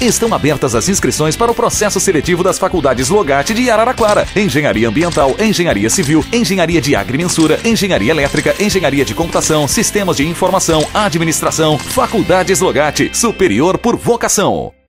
Estão abertas as inscrições para o processo seletivo das faculdades Logate de Araraquara. Engenharia Ambiental, Engenharia Civil, Engenharia de Agrimensura, Engenharia Elétrica, Engenharia de Computação, Sistemas de Informação, Administração, Faculdades Logate, superior por vocação.